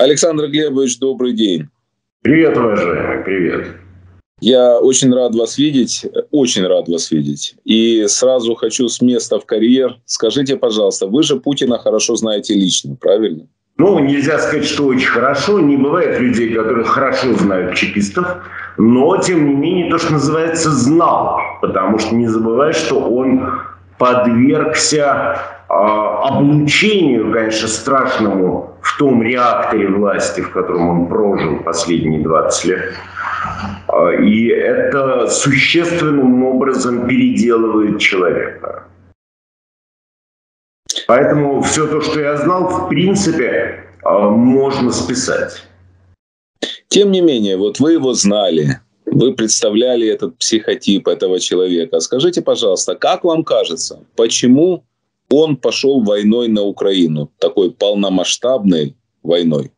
Александр Глебович, добрый день. Привет, уважаемый, привет. Я очень рад вас видеть, очень рад вас видеть. И сразу хочу с места в карьер. Скажите, пожалуйста, вы же Путина хорошо знаете лично, правильно? Ну, нельзя сказать, что очень хорошо. Не бывает людей, которые хорошо знают чекистов. Но, тем не менее, то, что называется, знал. Потому что не забывай, что он подвергся э, облучению, конечно, страшному в том реакторе власти, в котором он прожил последние 20 лет. А, и это существенным образом переделывает человека. Поэтому все то, что я знал, в принципе, а, можно списать. Тем не менее, вот вы его знали, вы представляли этот психотип этого человека. Скажите, пожалуйста, как вам кажется, почему он пошел войной на Украину, такой полномасштабной войной?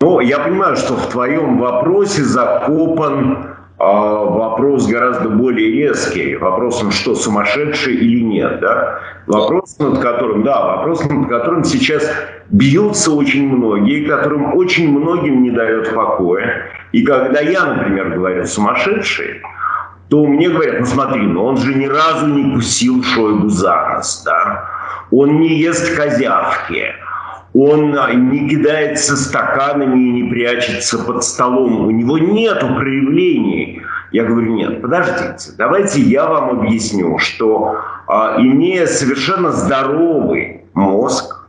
Ну, я понимаю, что в твоем вопросе закопан а вопрос гораздо более резкий. Вопрос, он что, сумасшедший или нет, да? Вопрос, над которым, да, вопрос, над которым сейчас бьются очень многие, которым очень многим не дает покоя. И когда я, например, говорю «сумасшедший», то мне говорят, ну смотри, ну он же ни разу не кусил Шойгу за нос, да? Он не ест козявки, он а, не кидается стаканами и не прячется под столом. У него нет проявлений. Я говорю, нет, подождите, давайте я вам объясню, что а, имея совершенно здоровый мозг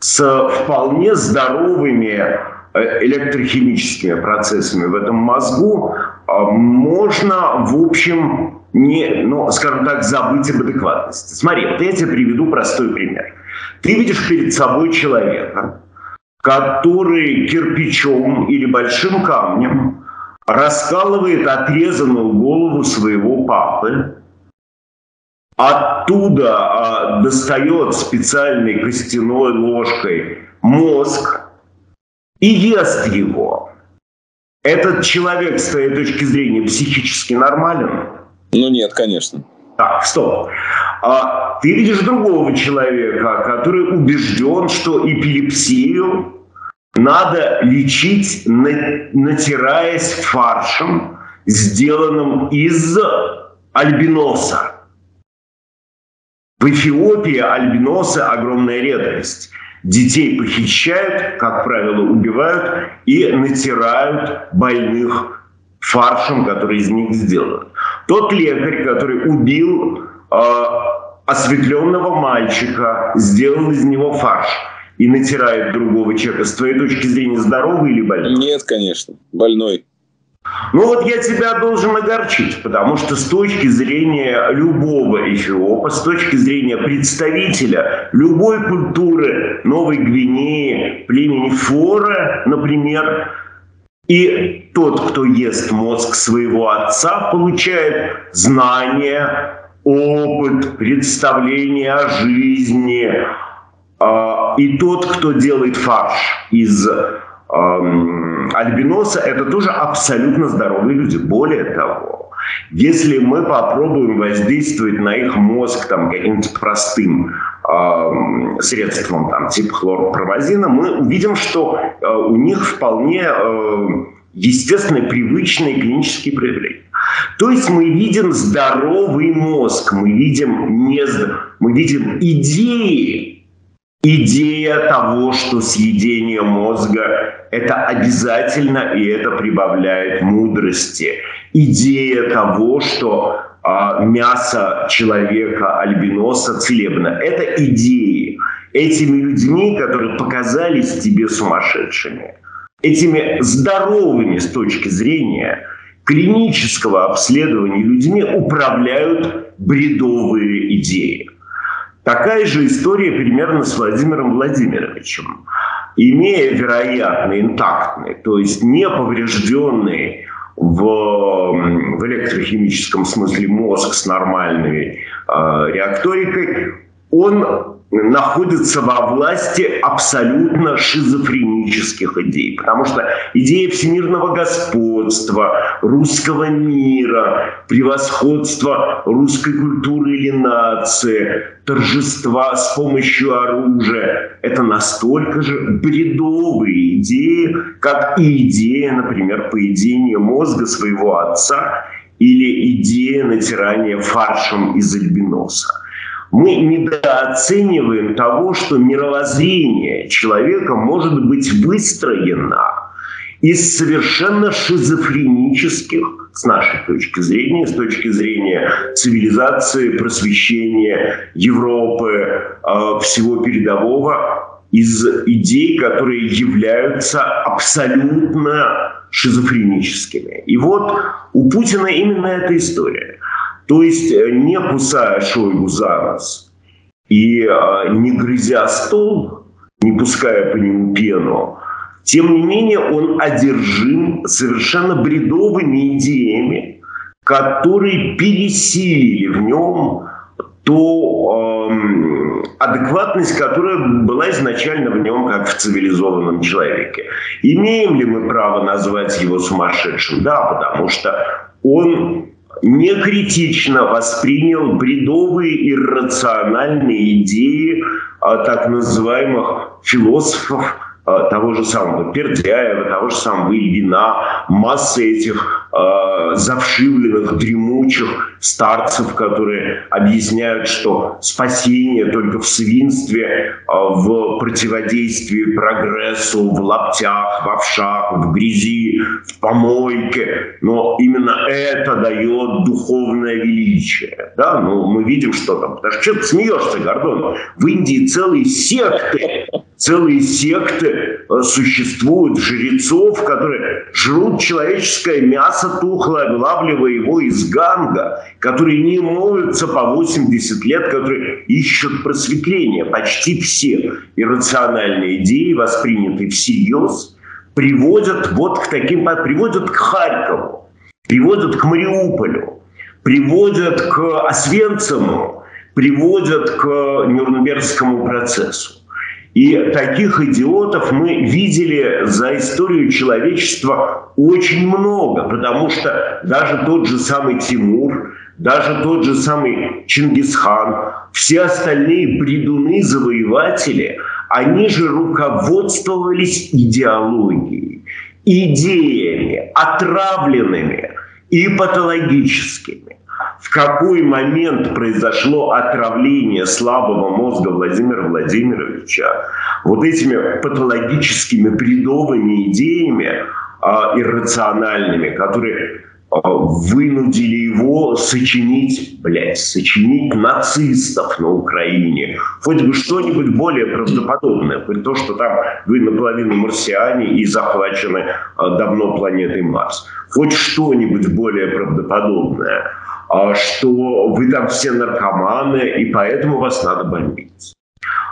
с вполне здоровыми э, электрохимическими процессами в этом мозгу, а, можно, в общем, не, ну, скажем так, забыть об адекватности. Смотри, вот я тебе приведу простой пример. Ты видишь перед собой человека, который кирпичом или большим камнем раскалывает отрезанную голову своего папы, оттуда а, достает специальной костяной ложкой мозг и ест его. Этот человек с твоей точки зрения психически нормален? Ну нет, конечно. Так, стоп. А ты видишь другого человека, который убежден, что эпилепсию надо лечить, натираясь фаршем, сделанным из альбиноса. В Эфиопии альбиносы огромная редкость. Детей похищают, как правило, убивают и натирают больных фаршем, который из них сделан. Тот лекарь, который убил э, осветленного мальчика, сделал из него фарш и натирает другого человека, с твоей точки зрения, здоровый или больной? Нет, конечно, больной. Ну вот я тебя должен огорчить, потому что с точки зрения любого эфиопа, с точки зрения представителя любой культуры Новой Гвинеи, племени Фора, например, и тот, кто ест мозг своего отца, получает знания, опыт, представление о жизни. А, и тот, кто делает фарш из альбиноса, это тоже абсолютно здоровые люди. Более того, если мы попробуем воздействовать на их мозг там, каким-то простым средством, там, типа хлорпровозина, мы увидим, что э, у них вполне э, естественные, привычные клинические проявления. То есть мы видим здоровый мозг, мы видим, не, мы видим идеи, идея того, что съедение мозга – это обязательно, и это прибавляет мудрости. Идея того, что мясо человека альбиноса целебно – это идеи. Этими людьми, которые показались тебе сумасшедшими, этими здоровыми с точки зрения клинического обследования людьми управляют бредовые идеи. Такая же история примерно с Владимиром Владимировичем. Имея, вероятно, интактный, то есть не поврежденный в, в электрохимическом смысле мозг с нормальной э, реакторикой, он находится во власти абсолютно шизофренических идей. Потому что идея всемирного господства, русского мира, превосходства русской культуры или нации, торжества с помощью оружия – это настолько же бредовые идеи, как и идея, например, поедения мозга своего отца или идея натирания фаршем из альбиноса мы недооцениваем того, что мировоззрение человека может быть выстроено из совершенно шизофренических, с нашей точки зрения, с точки зрения цивилизации, просвещения Европы, э, всего передового, из идей, которые являются абсолютно шизофреническими. И вот у Путина именно эта история. То есть э, не кусая Шойгу за нос и э, не грызя стол, не пуская по нему пену, тем не менее он одержим совершенно бредовыми идеями, которые пересилили в нем ту э, адекватность, которая была изначально в нем, как в цивилизованном человеке. Имеем ли мы право назвать его сумасшедшим? Да, потому что он не критично воспринял бредовые иррациональные идеи а, так называемых философов а, того же самого Пердяева, того же самого Ильина, массы этих э, завшивленных, дремучих старцев, которые объясняют, что спасение только в свинстве, э, в противодействии прогрессу, в лаптях, в овшах, в грязи, в помойке. Но именно это дает духовное величие. Да? Ну, мы видим, что там. Потому что, что ты смеешься, Гордон? В Индии целые секты целые секты э, существуют жрецов, которые жрут человеческое мясо тухлое, вылавливая его из ганга, которые не молятся по 80 лет, которые ищут просветление. Почти все иррациональные идеи, воспринятые всерьез, приводят вот к таким, приводят к Харькову, приводят к Мариуполю, приводят к Освенциму, приводят к Нюрнбергскому процессу. И таких идиотов мы видели за историю человечества очень много, потому что даже тот же самый Тимур, даже тот же самый Чингисхан, все остальные бредуны-завоеватели, они же руководствовались идеологией, идеями, отравленными и патологическими в какой момент произошло отравление слабого мозга Владимира Владимировича вот этими патологическими бредовыми идеями э, иррациональными, которые э, вынудили его сочинить, блядь, сочинить нацистов на Украине. Хоть бы что-нибудь более правдоподобное, хоть то, что там вы наполовину марсиане и захвачены э, давно планетой Марс. Хоть что-нибудь более правдоподобное. А что вы там все наркоманы, и поэтому вас надо бомбить.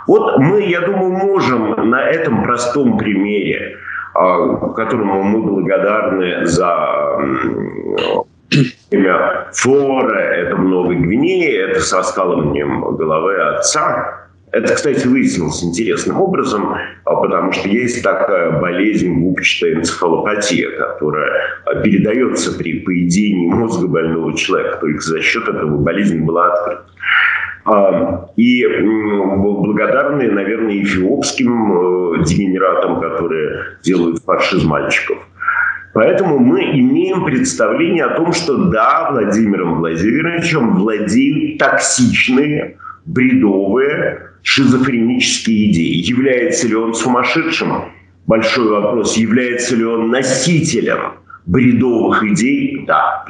Вот мы, я думаю, можем на этом простом примере, а, которому мы благодарны за имя Флора, это в Новой Гвинее, это со скалыванием головы отца, это, кстати, выяснилось интересным образом, а, потому что есть такая болезнь губчатая энцефалопатия, которая а, передается при поедении мозга больного человека. Только за счет этого болезнь была открыта. А, и благодарны, наверное, эфиопским э, дегенератам, которые делают фарш из мальчиков. Поэтому мы имеем представление о том, что да, Владимиром Владимировичем владеют токсичные, бредовые, шизофренические идеи. Является ли он сумасшедшим? Большой вопрос. Является ли он носителем бредовых идей? Да,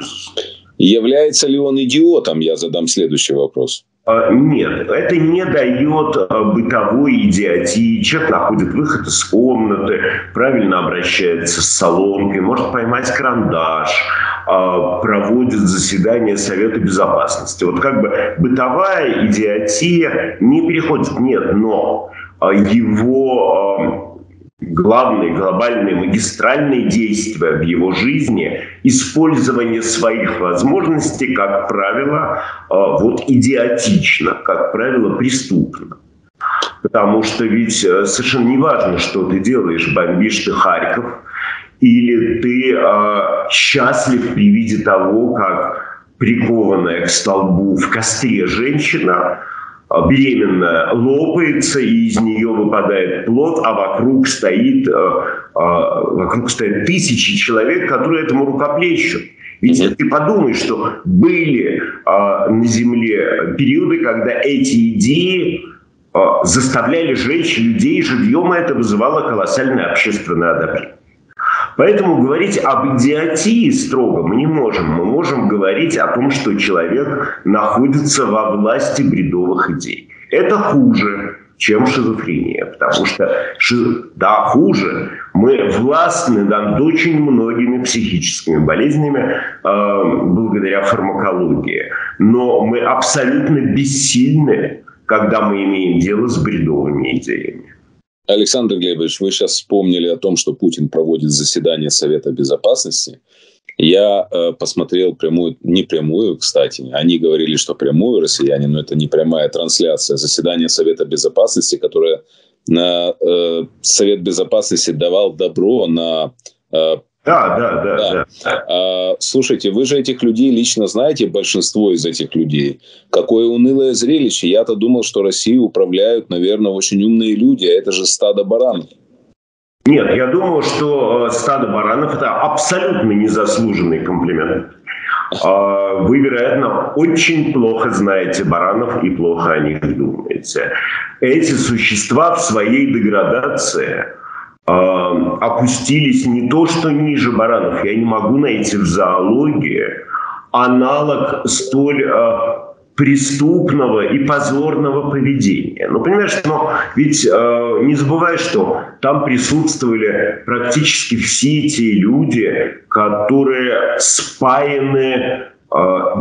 Является ли он идиотом? Я задам следующий вопрос. А, нет, это не дает а, бытовой идиотии. Человек находит выход из комнаты, правильно обращается с соломкой, может поймать карандаш, проводит заседание Совета Безопасности. Вот как бы бытовая идиотия не переходит, нет, но его главные глобальные магистральные действия в его жизни, использование своих возможностей, как правило, а, вот идиотично, как правило, преступно. Потому что ведь э, совершенно не важно, что ты делаешь, бомбишь ты Харьков, или ты э, счастлив при виде того, как прикованная к столбу в костре женщина а, беременная лопается, и из нее выпадает плод, а вокруг стоит, э, э, вокруг стоит тысячи человек, которые этому рукоплещут. Ведь ты подумай, что были э, на Земле периоды, когда эти идеи э, заставляли жечь людей живьем, и это вызывало колоссальное общественное одобрение. Поэтому говорить об идиотии строго мы не можем. Мы можем говорить о том, что человек находится во власти бредовых идей. Это хуже, чем шизофрения. Потому что, да, хуже. Мы властны над очень многими психическими болезнями э, благодаря фармакологии. Но мы абсолютно бессильны, когда мы имеем дело с бредовыми идеями. Александр Глебович, вы сейчас вспомнили о том, что Путин проводит заседание Совета Безопасности. Я э, посмотрел прямую, не прямую, кстати. Они говорили, что прямую россияне, но это не прямая трансляция заседания Совета Безопасности, которое на э, Совет Безопасности давал добро на э, да, да, да. да. да. А, слушайте, вы же этих людей лично знаете, большинство из этих людей. Какое унылое зрелище. Я-то думал, что Россию управляют, наверное, очень умные люди, а это же стадо баранов. Нет, я думаю, что э, стадо баранов – это абсолютно незаслуженный комплимент. А, вы, вероятно, очень плохо знаете баранов и плохо о них думаете. Эти существа в своей деградации – опустились не то, что ниже баранов. Я не могу найти в зоологии аналог столь э, преступного и позорного поведения. Ну, понимаешь, но ведь э, не забывай, что там присутствовали практически все те люди, которые спаяны э,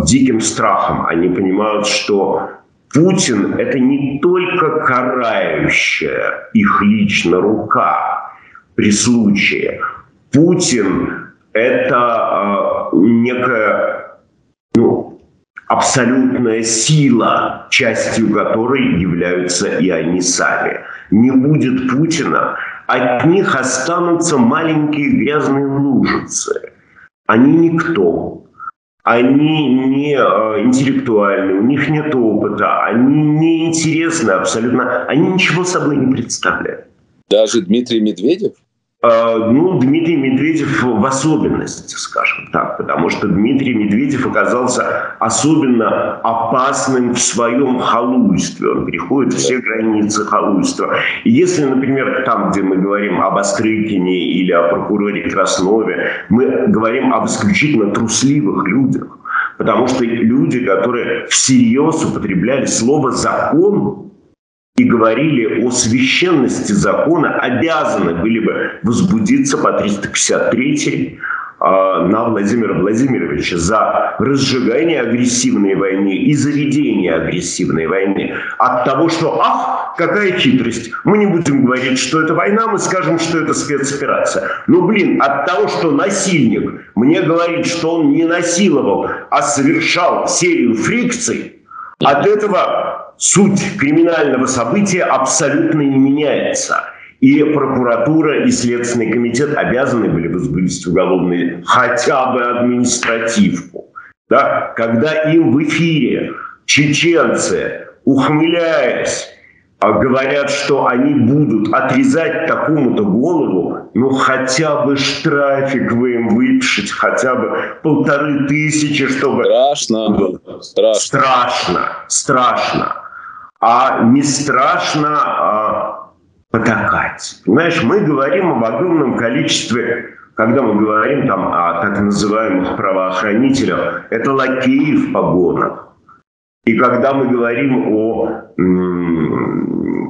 диким страхом. Они понимают, что Путин – это не только карающая их лично рука, при случае. Путин – это э, некая ну, абсолютная сила, частью которой являются и они сами. Не будет Путина, от них останутся маленькие грязные лужицы. Они никто. Они не э, интеллектуальны, у них нет опыта, они не интересны абсолютно, они ничего собой не представляют. Даже Дмитрий Медведев? А, ну, Дмитрий Медведев в особенности, скажем так, потому что Дмитрий Медведев оказался особенно опасным в своем халуйстве. Он переходит все границы халуйства. И если, например, там, где мы говорим об Острыкине или о прокуроре Краснове, мы говорим об исключительно трусливых людях, потому что люди, которые всерьез употребляли слово «закон», и говорили о священности закона, обязаны были бы возбудиться по 353 а, на Владимира Владимировича за разжигание агрессивной войны и заведение агрессивной войны. От того, что, ах, какая хитрость, мы не будем говорить, что это война, мы скажем, что это спецоперация. Ну, блин, от того, что насильник мне говорит, что он не насиловал, а совершал серию фрикций, от этого суть криминального события абсолютно не меняется. И прокуратура, и Следственный комитет обязаны были возбудить уголовный хотя бы административку. Да? Когда им в эфире чеченцы, ухмыляясь, а говорят, что они будут отрезать такому-то голову, ну хотя бы штрафик вы им выпишите, хотя бы полторы тысячи, чтобы... Страшно. Страшно. Страшно. Страшно а не страшно а, потакать. Понимаешь, мы говорим об огромном количестве, когда мы говорим там о так называемых правоохранителях, это лакеи в погонах. И когда мы говорим о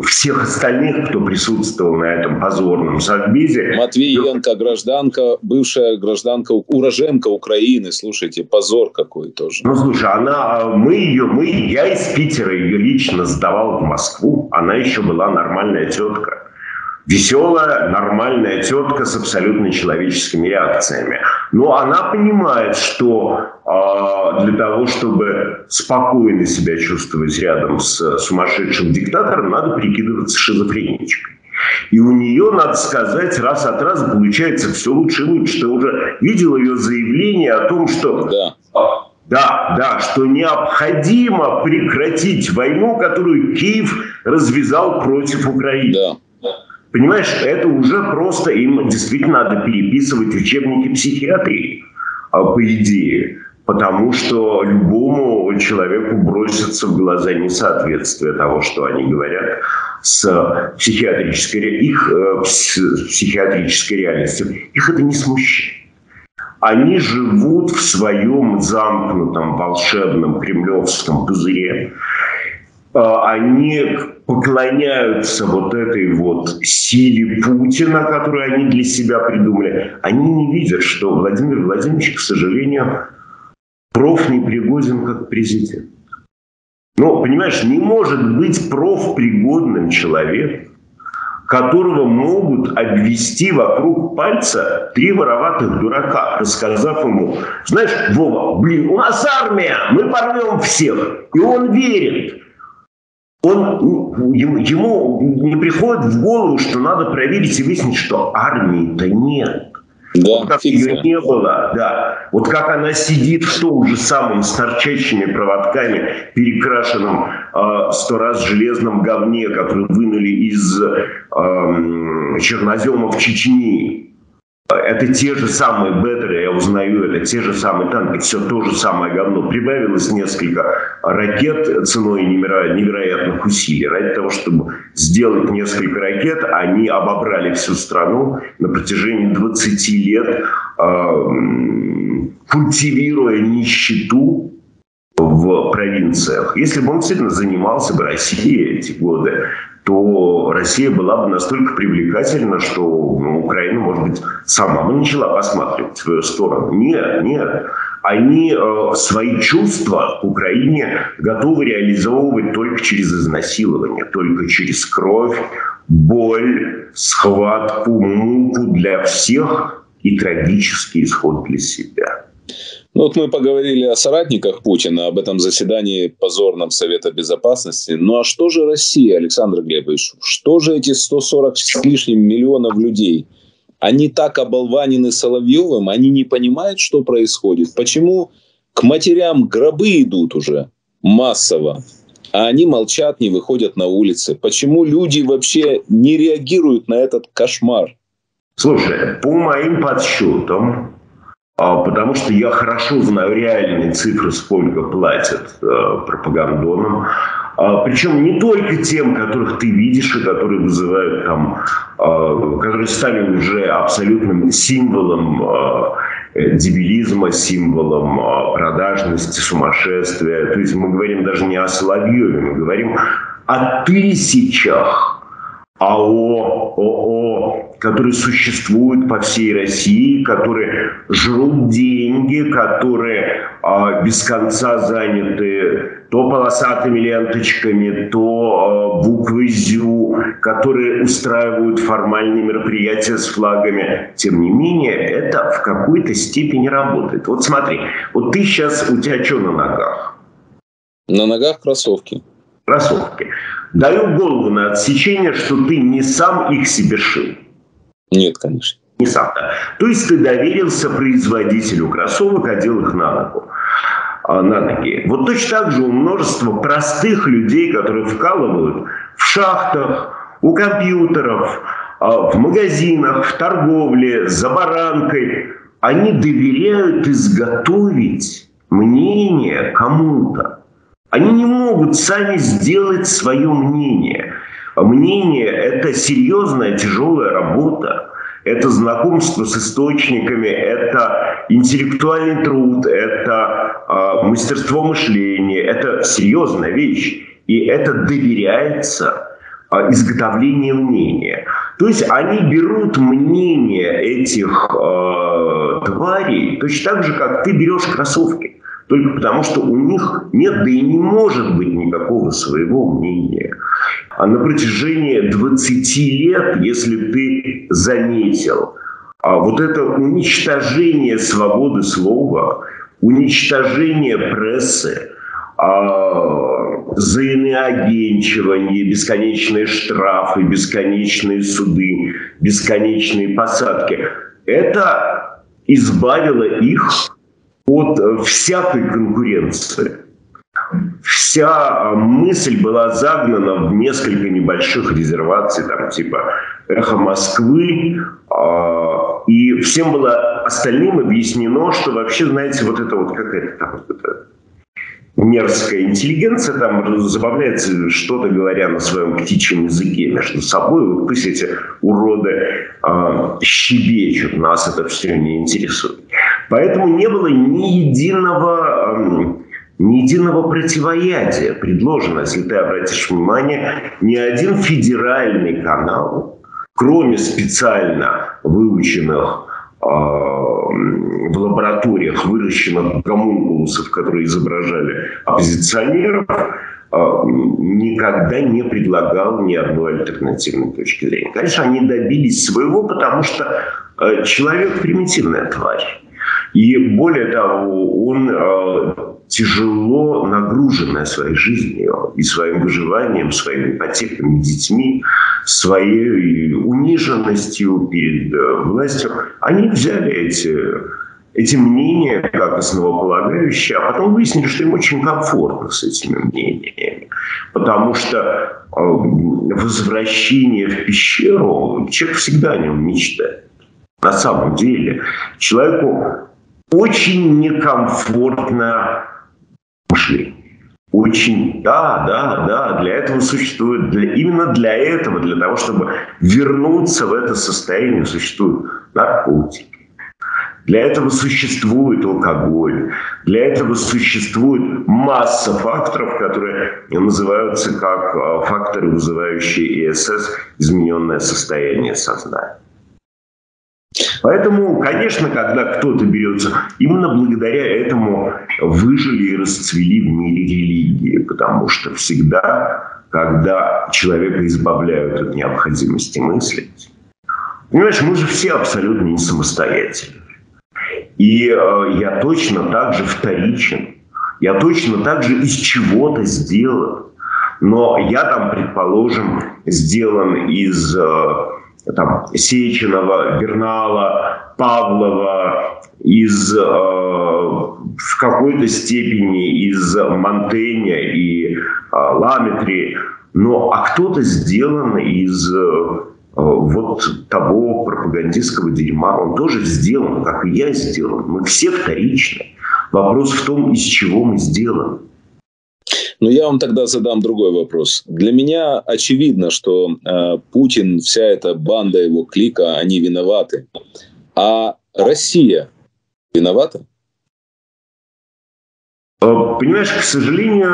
всех остальных, кто присутствовал на этом позорном совбезе. Матвиенко, гражданка, бывшая гражданка, уроженка Украины, слушайте, позор какой тоже. Ну, слушай, она, мы ее, мы, я из Питера ее лично сдавал в Москву, она еще была нормальная тетка. Веселая, нормальная тетка с абсолютно человеческими реакциями. Но она понимает, что э, для того, чтобы спокойно себя чувствовать рядом с сумасшедшим диктатором, надо прикидываться шизофреничкой. И у нее, надо сказать, раз от раза получается все лучше и лучше. Ты уже видел ее заявление о том, что... Да. Да, да, что необходимо прекратить войну, которую Киев развязал против Украины. Да. Понимаешь, это уже просто им действительно надо переписывать учебники психиатрии, а, по идее. Потому что любому человеку бросится в глаза несоответствие того, что они говорят, с психиатрической, их, э, с психиатрической реальностью. Их это не смущает. Они живут в своем замкнутом волшебном кремлевском пузыре. А, они поклоняются вот этой вот силе Путина, которую они для себя придумали. Они не видят, что Владимир Владимирович, к сожалению, проф непригоден как президент. Но, понимаешь, не может быть профпригодным человек, которого могут обвести вокруг пальца три вороватых дурака, рассказав ему, знаешь, Вова, блин, у нас армия, мы порвем всех. И он верит. Он, ему не приходит в голову, что надо проверить и выяснить, что армии-то нет. Да, вот как ее не было, да. Вот как она сидит в том же самом с торчащими проводками, перекрашенном э, сто раз железном говне, который вынули из э, черноземов Чечни. Это те же самые беттеры, я узнаю, это те же самые танки, все то же самое говно. Прибавилось несколько ракет ценой невероятных усилий. Ради того, чтобы сделать несколько ракет, они обобрали всю страну на протяжении 20 лет, э, культивируя нищету в провинциях. Если бы он сильно занимался бы Россией эти годы, то Россия была бы настолько привлекательна, что ну, Украина, может быть, сама бы начала посматривать в свою сторону. Нет, нет. Они э, свои чувства к Украине готовы реализовывать только через изнасилование, только через кровь, боль, схватку, муку для всех и трагический исход для себя. Ну вот мы поговорили о соратниках Путина, об этом заседании позорном Совета Безопасности. Ну а что же Россия, Александр Глебович? Что же эти 140 с лишним миллионов людей? Они так оболванены Соловьевым, они не понимают, что происходит. Почему к матерям гробы идут уже массово, а они молчат, не выходят на улицы? Почему люди вообще не реагируют на этот кошмар? Слушай, по моим подсчетам, потому что я хорошо знаю реальные цифры, сколько платят э, пропагандонам. А, Причем не только тем, которых ты видишь и которые вызывают там, а, которые стали уже абсолютным символом дебилизма, символом продажности, сумасшествия. То есть мы говорим даже не о Соловьеве, мы говорим о тысячах АО, ООО, которые существуют по всей России, которые жрут деньги, которые а, без конца заняты то полосатыми ленточками, то а, буквой ЗЮ, которые устраивают формальные мероприятия с флагами. Тем не менее, это в какой-то степени работает. Вот смотри, вот ты сейчас, у тебя что на ногах? На ногах кроссовки. Кроссовки. Даю голову на отсечение, что ты не сам их себе шил. Нет, конечно. Не сам. То есть ты доверился производителю кроссовок, одел их на ногу а, на ноги. Вот точно так же у множества простых людей, которые вкалывают в шахтах, у компьютеров, а, в магазинах, в торговле, за баранкой. Они доверяют изготовить мнение кому-то. Они не могут сами сделать свое мнение. Мнение – это серьезная, тяжелая работа. Это знакомство с источниками, это интеллектуальный труд, это э, мастерство мышления, это серьезная вещь. И это доверяется э, изготовлению мнения. То есть они берут мнение этих э, тварей точно так же, как ты берешь кроссовки. Только потому, что у них нет, да и не может быть никакого своего мнения. А на протяжении 20 лет, если ты заметил, а вот это уничтожение свободы слова, уничтожение прессы, а, заиноагенчивание, бесконечные штрафы, бесконечные суды, бесконечные посадки. Это избавило их от всякой конкуренции. Вся мысль была загнана в несколько небольших резерваций, там типа «Эхо Москвы», а, и всем было остальным объяснено, что вообще, знаете, вот это вот какая-то там мерзкая интеллигенция там забавляется, что-то говоря на своем птичьем языке между собой. Вот пусть эти уроды э, щебечут, нас это все не интересует. Поэтому не было ни единого, э, ни единого противоядия предложено, если ты обратишь внимание, ни один федеральный канал, кроме специально выученных в лабораториях выращенных гомункулусов, которые изображали оппозиционеров, а, никогда не предлагал ни одной альтернативной точки зрения. Конечно, они добились своего, потому что э, человек примитивная тварь. И более того, он э, тяжело нагруженная своей жизнью и своим выживанием, своими ипотеками, детьми, своей униженностью перед э, властью, они взяли эти, эти мнения как основополагающие, а потом выяснили, что им очень комфортно с этими мнениями. Потому что э, возвращение в пещеру, человек всегда о нем мечтает. На самом деле человеку очень некомфортно мышления. Очень, да, да, да, для этого существует, для, именно для этого, для того, чтобы вернуться в это состояние, существуют наркотики. Для этого существует алкоголь, для этого существует масса факторов, которые называются как а, факторы, вызывающие ИСС, измененное состояние сознания. Поэтому, конечно, когда кто-то берется, именно благодаря этому выжили и расцвели в мире религии, потому что всегда, когда человека избавляют от необходимости мыслить, понимаешь, мы же все абсолютно не самостоятельны. И э, я точно так же вторичен, я точно так же из чего-то сделан. Но я там, предположим, сделан из э, там, Сеченова, Бернала, Павлова, из, э, в какой-то степени из Монтеня и э, Ламетри, но а кто-то сделан из э, вот того пропагандистского дерьма. Он тоже сделан, как и я сделан. Мы все вторичны. Вопрос в том, из чего мы сделаны. Но я вам тогда задам другой вопрос. Для меня очевидно, что э, Путин, вся эта банда его клика, они виноваты. А Россия виновата? Э, понимаешь, к сожалению,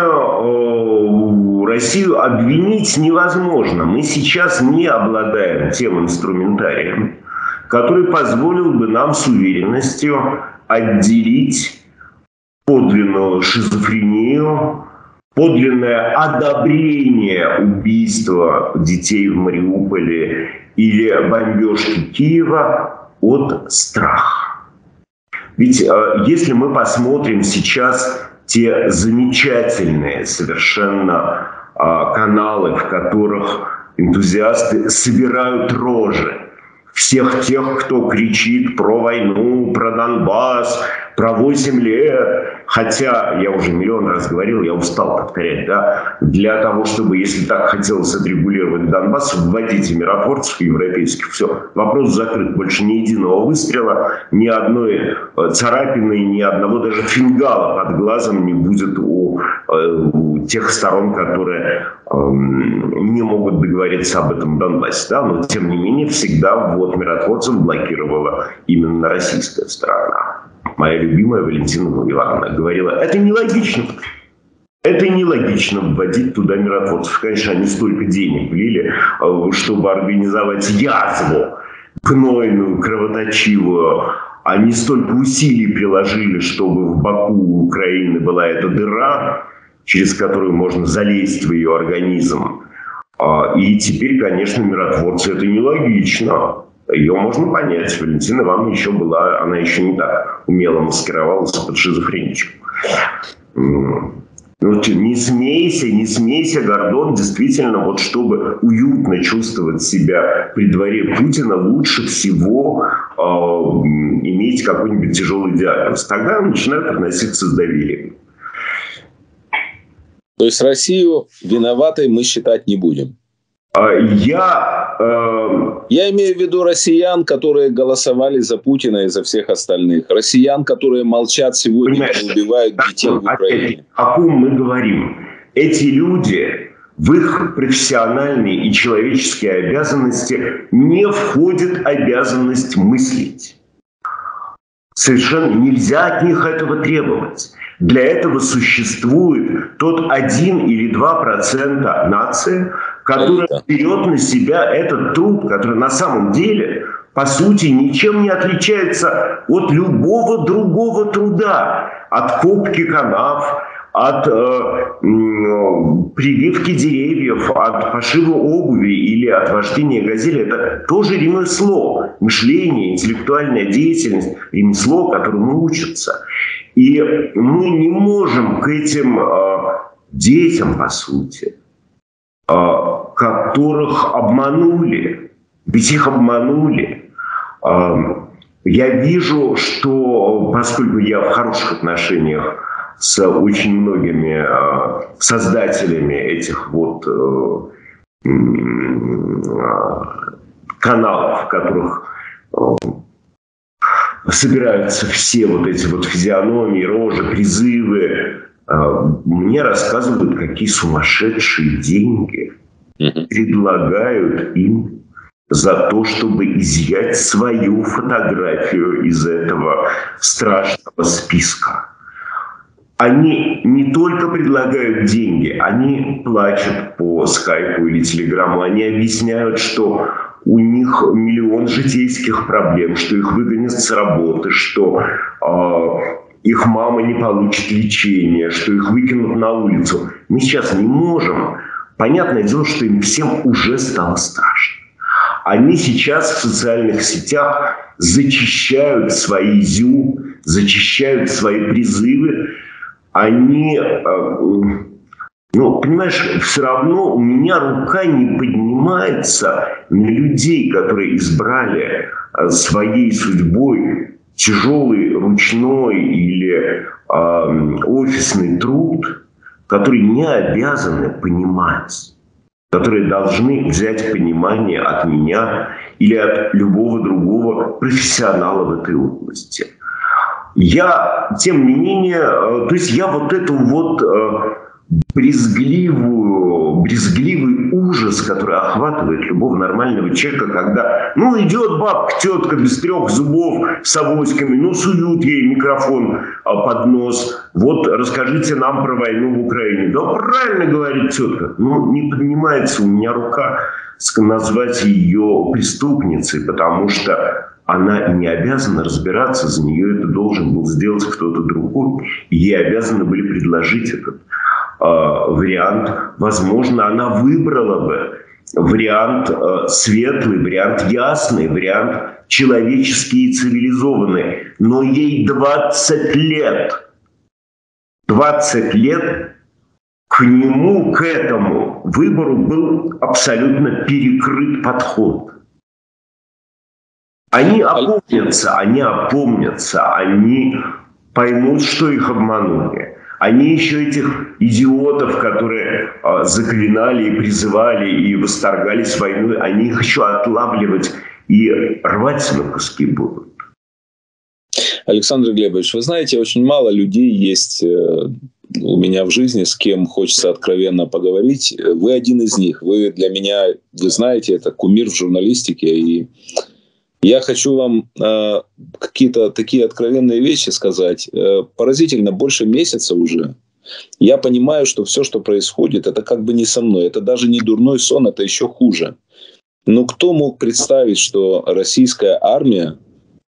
э, Россию обвинить невозможно. Мы сейчас не обладаем тем инструментарием, который позволил бы нам с уверенностью отделить подлинную шизофрению подлинное одобрение убийства детей в Мариуполе или бомбежки Киева от страха. Ведь э, если мы посмотрим сейчас те замечательные совершенно э, каналы, в которых энтузиасты собирают рожи всех тех, кто кричит про войну, про Донбасс, про 8 лет. Хотя, я уже миллион раз говорил, я устал повторять, да, для того, чтобы, если так хотелось отрегулировать Донбасс, вводите миротворцев европейских, все, вопрос закрыт. Больше ни единого выстрела, ни одной э, царапины, ни одного даже фингала под глазом не будет у, э, у тех сторон, которые эм, не могут договориться об этом Донбассе. Да? Но, тем не менее, всегда ввод миротворцев блокировала именно российская сторона моя любимая Валентина Ивановна, говорила, это нелогично. Это нелогично вводить туда миротворцев. Конечно, они столько денег влили, э, чтобы организовать язву гнойную, кровоточивую, они столько усилий приложили, чтобы в боку у Украины была эта дыра, через которую можно залезть в ее организм. А, и теперь, конечно, миротворцы это нелогично. Ее можно понять. Валентина Ивановна еще была, она еще не так умело маскировалась под шизофреничку. Ну, не смейся, не смейся, Гордон, действительно, вот чтобы уютно чувствовать себя при дворе Путина, лучше всего э, иметь какой-нибудь тяжелый диагноз. Тогда начинают относиться с доверием. То есть Россию виноватой мы считать не будем? А, я... Э... Я имею в виду россиян, которые голосовали за Путина и за всех остальных. Россиян, которые молчат сегодня и убивают детей в Украине. О ком мы говорим? Эти люди в их профессиональные и человеческие обязанности не входит обязанность мыслить. Совершенно нельзя от них этого требовать. Для этого существует тот один или два процента нации, которая берет на себя этот труд, который на самом деле, по сути, ничем не отличается от любого другого труда. От копки канав, от э, прививки деревьев, от пошива обуви или от вождения газели. Это тоже ремесло, мышление, интеллектуальная деятельность, ремесло, которому учатся. И мы не можем к этим э, детям, по сути, э, которых обманули, ведь их обманули. Э, я вижу, что поскольку я в хороших отношениях с очень многими э, создателями этих вот э, э, каналов, в которых собираются все вот эти вот физиономии, рожи, призывы. А, мне рассказывают, какие сумасшедшие деньги предлагают им за то, чтобы изъять свою фотографию из этого страшного списка. Они не только предлагают деньги, они плачут по скайпу или телеграмму, они объясняют, что у них миллион житейских проблем, что их выгонят с работы, что э, их мама не получит лечения, что их выкинут на улицу. Мы сейчас не можем. Понятное дело, что им всем уже стало страшно. Они сейчас в социальных сетях зачищают свои зю, зачищают свои призывы. Они э, но, понимаешь, все равно у меня рука не поднимается на людей, которые избрали э, своей судьбой тяжелый ручной или э, офисный труд, которые не обязаны понимать, которые должны взять понимание от меня или от любого другого профессионала в этой области. Я, тем не менее, э, то есть я вот эту вот э, брезгливую, брезгливый ужас, который охватывает любого нормального человека, когда, ну, идет бабка, тетка без трех зубов с авоськами, ну, суют ей микрофон а, под нос. Вот расскажите нам про войну в Украине. Да правильно говорит тетка. Ну, не поднимается у меня рука назвать ее преступницей, потому что она не обязана разбираться, за нее это должен был сделать кто-то другой. И ей обязаны были предложить этот вариант, возможно, она выбрала бы вариант э, светлый, вариант ясный, вариант человеческий и цивилизованный. Но ей 20 лет. 20 лет к нему, к этому выбору был абсолютно перекрыт подход. Они опомнятся, они опомнятся, они поймут, что их обманули. Они еще этих идиотов, которые э, заклинали и призывали и восторгались войной, они их еще отлавливать и рвать на куски будут. Александр Глебович, вы знаете, очень мало людей есть э, у меня в жизни, с кем хочется откровенно поговорить. Вы один из них. Вы для меня, вы знаете, это кумир в журналистике. И я хочу вам э, какие-то такие откровенные вещи сказать. Э, поразительно, больше месяца уже. Я понимаю, что все, что происходит, это как бы не со мной. Это даже не дурной сон, это еще хуже. Но кто мог представить, что российская армия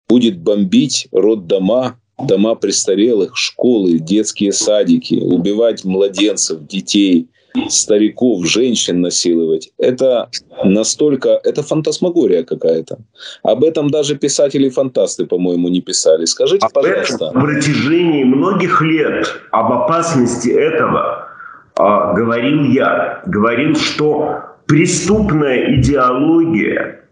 будет бомбить роддома, дома престарелых, школы, детские садики, убивать младенцев, детей, стариков, женщин насиловать. Это настолько... Это фантасмагория какая-то. Об этом даже писатели-фантасты, по-моему, не писали. Скажите, об пожалуйста. Этом в протяжении многих лет об опасности этого а, говорил я. Говорил, что преступная идеология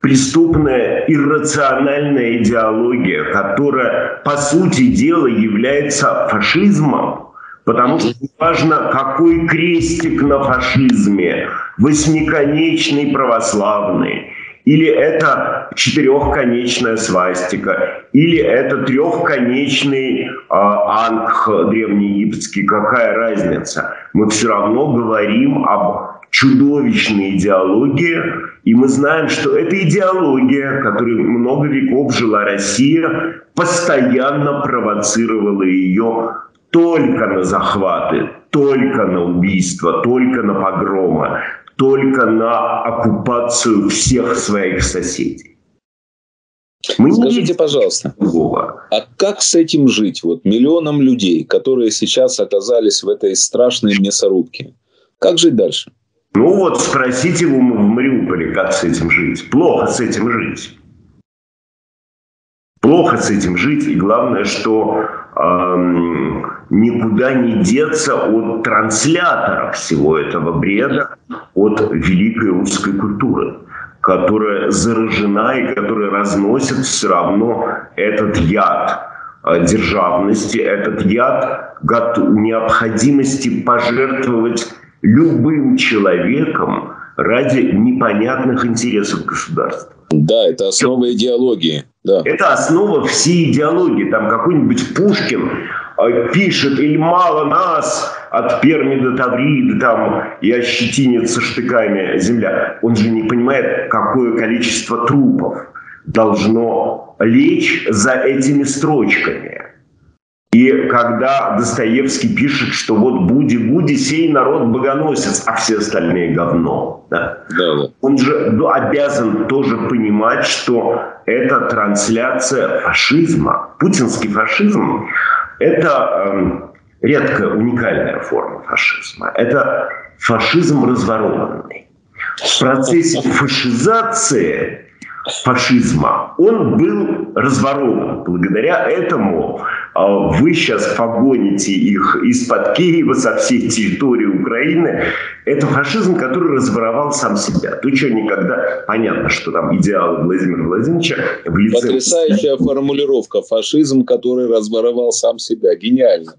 преступная иррациональная идеология, которая, по сути дела, является фашизмом, потому что неважно, какой крестик на фашизме, восьмиконечный православный, или это четырехконечная свастика, или это трехконечный э, ангх древнеегипетский, какая разница? Мы все равно говорим об чудовищной идеологии, и мы знаем, что эта идеология, которой много веков жила Россия, постоянно провоцировала ее только на захваты, только на убийства, только на погромы, только на оккупацию всех своих соседей. Мы Скажите, пожалуйста, другого. а как с этим жить? Вот миллионам людей, которые сейчас оказались в этой страшной мясорубке. Как жить дальше? Ну вот спросите его в Мариуполе, как с этим жить. Плохо с этим жить. Плохо с этим жить. И главное, что эм, никуда не деться от транслятора всего этого бреда, от великой русской культуры которая заражена и которая разносит все равно этот яд э, державности, этот яд необходимости пожертвовать любым человеком ради непонятных интересов государства. Да, это основа идеологии. Да. Это основа всей идеологии. Там какой-нибудь Пушкин пишет, или мало нас от Перми до Тавриды, там, и ощетинится штыками земля. Он же не понимает, какое количество трупов должно лечь за этими строчками. И когда Достоевский пишет, что вот буди-буди, сей народ богоносец, а все остальные говно, да? Да, да. он же ну, обязан тоже понимать, что это трансляция фашизма. Путинский фашизм – это э, редко уникальная форма фашизма. Это фашизм разворованный. В процессе фашизации фашизма, он был разворован. Благодаря этому а, вы сейчас погоните их из-под Киева со всей территории Украины. Это фашизм, который разворовал сам себя. То, что никогда... Понятно, что там идеалы Владимира Владимировича в лице... Потрясающая формулировка. Фашизм, который разворовал сам себя. Гениально.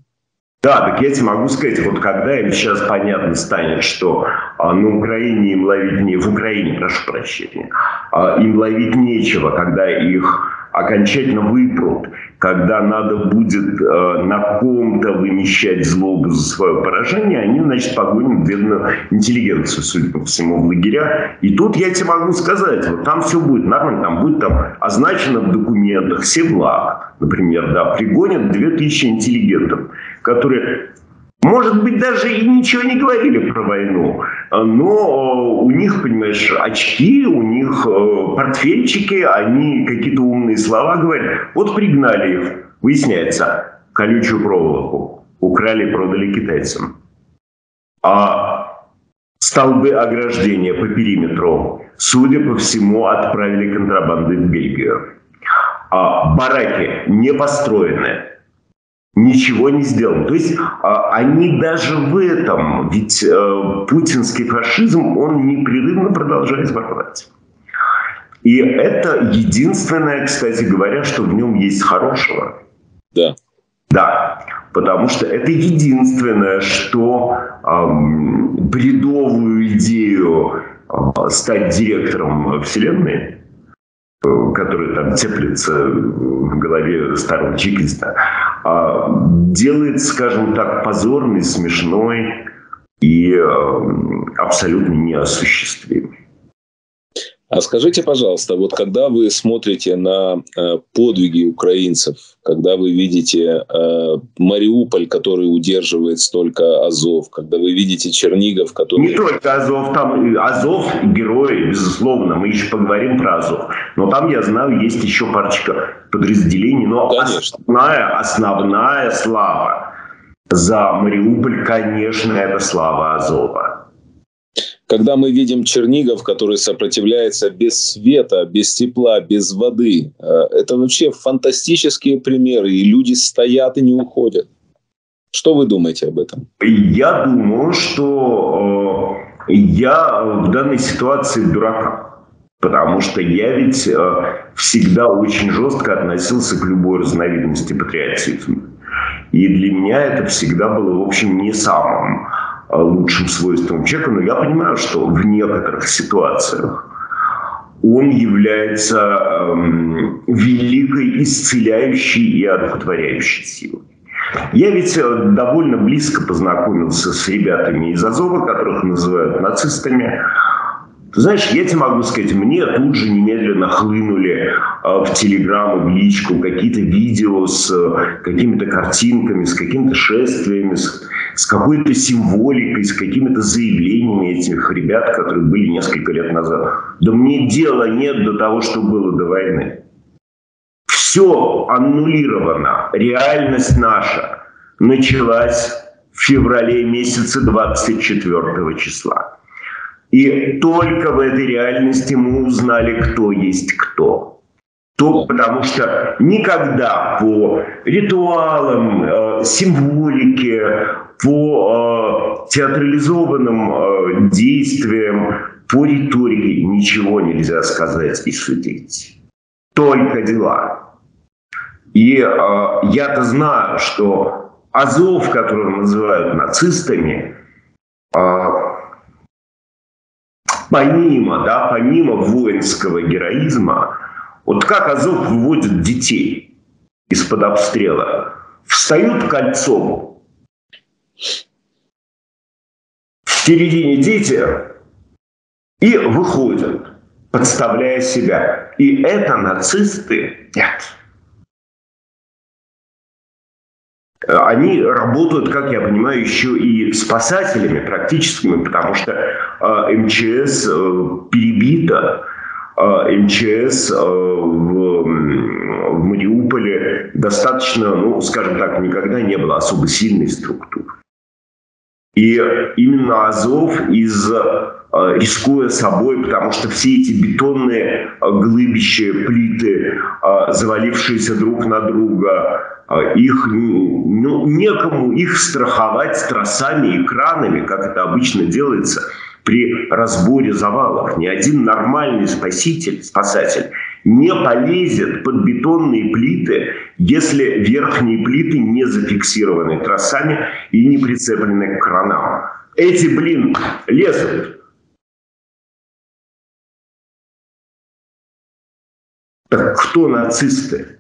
Да, так я тебе могу сказать, вот когда им сейчас понятно станет, что а, на Украине им ловить не... В Украине, прошу прощения, а, им ловить нечего, когда их окончательно выпрут, когда надо будет э, на ком-то вымещать злобу за свое поражение, они, значит, погонят бедную интеллигенцию, судя по всему, в лагеря. И тут я тебе могу сказать, вот там все будет нормально, там будет там означено в документах Севлак, например, да, пригонят 2000 интеллигентов, которые может быть, даже и ничего не говорили про войну, но у них, понимаешь, очки, у них э, портфельчики, они какие-то умные слова говорят. Вот пригнали их, выясняется, колючую проволоку украли и продали китайцам. А столбы ограждения по периметру, судя по всему, отправили контрабанды в Бельгию. А бараки не построены, ничего не сделано. То есть а, они даже в этом, ведь э, путинский фашизм, он непрерывно продолжает воровать. И это единственное, кстати говоря, что в нем есть хорошего. Да. Да, потому что это единственное, что эм, бредовую идею э, стать директором Вселенной который там теплится в голове старого чекиста, а делает, скажем так, позорный, смешной и абсолютно неосуществимый. А скажите, пожалуйста, вот когда вы смотрите на э, подвиги украинцев, когда вы видите э, Мариуполь, который удерживает столько Азов, когда вы видите Чернигов, который... Не только Азов, там Азов герои, безусловно, мы еще поговорим про Азов. Но там, я знаю, есть еще парочка подразделений, но Конечно. основная, основная слава за Мариуполь, конечно, это слава Азова когда мы видим Чернигов, который сопротивляется без света, без тепла, без воды. Э, это вообще фантастические примеры, и люди стоят и не уходят. Что вы думаете об этом? Я думаю, что э, я в данной ситуации дурака. Потому что я ведь э, всегда очень жестко относился к любой разновидности патриотизма. И для меня это всегда было, в общем, не самым лучшим свойством человека, но я понимаю, что в некоторых ситуациях он является эм, великой исцеляющей и одухотворяющей силой. Я ведь э, довольно близко познакомился с ребятами из Азова, которых называют нацистами. Знаешь, я тебе могу сказать, мне тут же немедленно хлынули э, в Телеграм в личку какие-то видео с э, какими-то картинками, с какими-то шествиями, с, с какой-то символикой, с какими-то заявлениями этих ребят, которые были несколько лет назад. Да мне дела нет до того, что было до войны. Все аннулировано. Реальность наша началась в феврале месяце 24 числа. И только в этой реальности мы узнали, кто есть кто. То, потому что никогда по ритуалам, э, символике, по э, театрализованным э, действиям, по риторике ничего нельзя сказать и судить. Только дела. И я-то знаю, что Азов, которого называют нацистами, помимо, да, помимо воинского героизма, вот как Азов выводит детей из-под обстрела, встают кольцом, в середине дети и выходят, подставляя себя. И это нацисты? Нет. Они работают, как я понимаю, еще и спасателями практическими, потому что э, МЧС э, перебита, э, МЧС э, в, в Мариуполе достаточно, ну, скажем так, никогда не было особо сильной структуры. И именно Азов из Э, рискуя собой, потому что все эти бетонные э, глыбища, плиты, э, завалившиеся друг на друга, их ну, некому их страховать тросами и кранами, как это обычно делается при разборе завалов. Ни один нормальный спаситель, спасатель не полезет под бетонные плиты, если верхние плиты не зафиксированы тросами и не прицеплены к кранам. Эти, блин, лезут Так кто нацисты?